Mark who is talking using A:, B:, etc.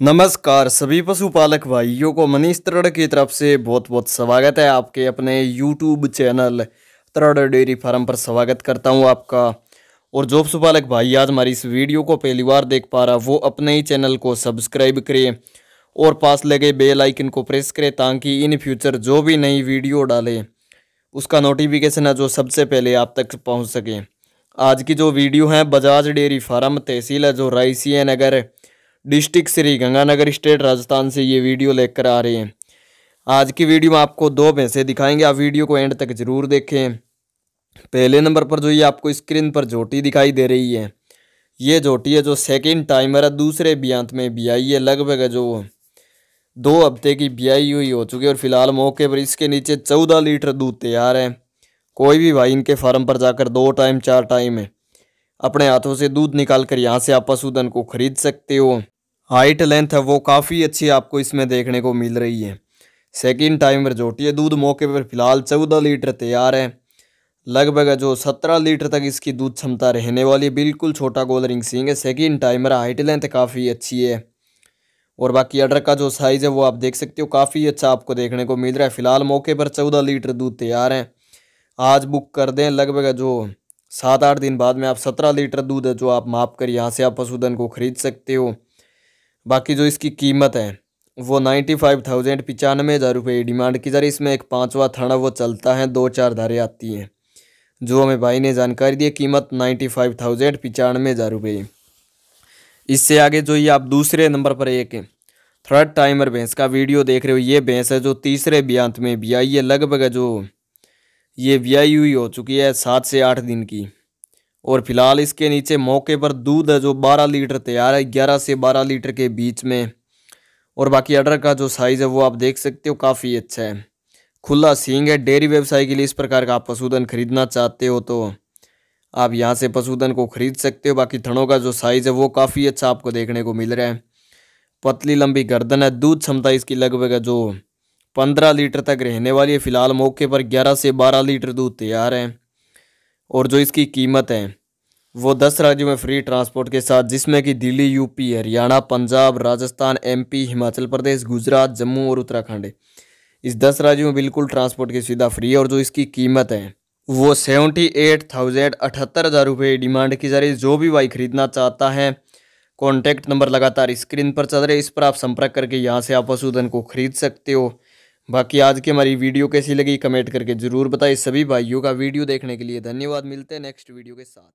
A: नमस्कार सभी पशुपालक भाइयों को मनीष तरड़ की तरफ़ से बहुत बहुत स्वागत है आपके अपने YouTube channel Tarad dairy farm पर स्वागत करता हूँ आपका। और जो पशुपालक भाई आज हमारी इस वीडियो को पहली बार देख पा रहा, वो अपने ही चैनल को सब्सक्राइब करें और पास लगे बेल आइकन को प्रेस करें ताकि इन फ्यूचर जो भी नई वीडियो डालें, उसका नोटिफिकेशन है जो सबसे पहले आप तक पहुँच सके। आज की जो वीडियो है, बजाज डेयरी फार्म तहसील है, जो रायसी नगर डिस्ट्रिक्ट श्री गंगानगर स्टेट राजस्थान से ये वीडियो लेकर आ रहे हैं। आज की वीडियो में आपको दो भैंसे दिखाएँगे। आप वीडियो को एंड तक ज़रूर देखें। पहले नंबर पर जो ये आपको स्क्रीन पर जोटी दिखाई दे रही है। ये जोटी है जो सेकेंड टाइमर है, दूसरे बियांत में बियाई है। लगभग जो दो हफ़्ते की बियाई हुई हो चुकी है और फ़िलहाल मौके पर इसके नीचे चौदह लीटर दूध तैयार है। कोई भी भाई इनके फार्म पर जाकर दो टाइम चार टाइम है अपने हाथों से दूध निकाल कर यहाँ से आप पशुधन को खरीद सकते हो। हाइट लेंथ है, वो काफ़ी अच्छी आपको इसमें देखने को मिल रही है। सेकेंड टाइम जोटी है, दूध मौके पर फ़िलहाल चौदह लीटर तैयार है। लगभग जो सत्रह लीटर तक इसकी दूध क्षमता रहने वाली है, बिल्कुल छोटा गोल रिंग सिंग है। सेकेंड टाइमर हाइट लेंथ काफ़ी अच्छी है। और बाकी अडर का जो साइज़ है, वो आप देख सकते हो, काफ़ी अच्छा आपको देखने को मिल रहा है। फ़िलहाल मौके पर चौदह लीटर दूध तैयार है। आज बुक कर दें, लगभग जो सात आठ दिन बाद में आप सत्रह लीटर दूध है, जो आप माप कर यहाँ से आप पशुधन को खरीद सकते हो। बाकी जो इसकी कीमत है, वो नाइन्टी फाइव थाउज़ेंड पचानवे हज़ार रुपये डिमांड की जा रही इसमें एक पाँचवा थाना वो चलता है, दो चार धारे आती हैं। जो हमें भाई ने जानकारी दी कीमत नाइन्टी फाइव थाउज़ेंड पचानवे हज़ार रुपये इससे आगे जो ये आप दूसरे नंबर पर एक थर्ड टाइमर भैंस का वीडियो देख रहे हो, ये भैंस है जो तीसरे ब्यांत में आई है। लगभग जो ये ब्याई हुई हो चुकी है सात से आठ दिन की। और फ़िलहाल इसके नीचे मौके पर दूध है जो बारह लीटर तैयार है, ग्यारह से बारह लीटर के बीच में। और बाकी अडर का जो साइज़ है वो आप देख सकते हो, काफ़ी अच्छा है। खुला सींग है, डेयरी व्यवसाय के लिए इस प्रकार का आप पशुधन खरीदना चाहते हो तो आप यहाँ से पशुधन को खरीद सकते हो। बाकी थनों का जो साइज़ है वो काफ़ी अच्छा आपको देखने को मिल रहा है। पतली लंबी गर्दन है, दूध क्षमता इसकी लगभग जो पंद्रह लीटर तक रहने वाली है। फ़िलहाल मौके पर ग्यारह से बारह लीटर दूध तैयार है। और जो इसकी कीमत है, वो दस राज्यों में फ्री ट्रांसपोर्ट के साथ, जिसमें कि दिल्ली यूपी हरियाणा, पंजाब, राजस्थान एमपी हिमाचल प्रदेश, गुजरात, जम्मू और उत्तराखंड। इस दस राज्यों में बिल्कुल ट्रांसपोर्ट की सुविधा फ्री है और जो इसकी कीमत है, वो सेवेंटी एट थाउज़ेंड अठहत्तर हज़ार रुपये डिमांड की जा रही है। जो भी भाई खरीदना चाहता है कॉन्टैक्ट नंबर लगातार स्क्रीन पर चल रहे इस पर आप संपर्क करके यहाँ से आप पशुधन को खरीद सकते हो। बाकी आज की हमारी वीडियो कैसी लगी, कमेंट करके ज़रूर बताइए सभी भाइयों का वीडियो देखने के लिए धन्यवाद। मिलते हैं नेक्स्ट वीडियो के साथ।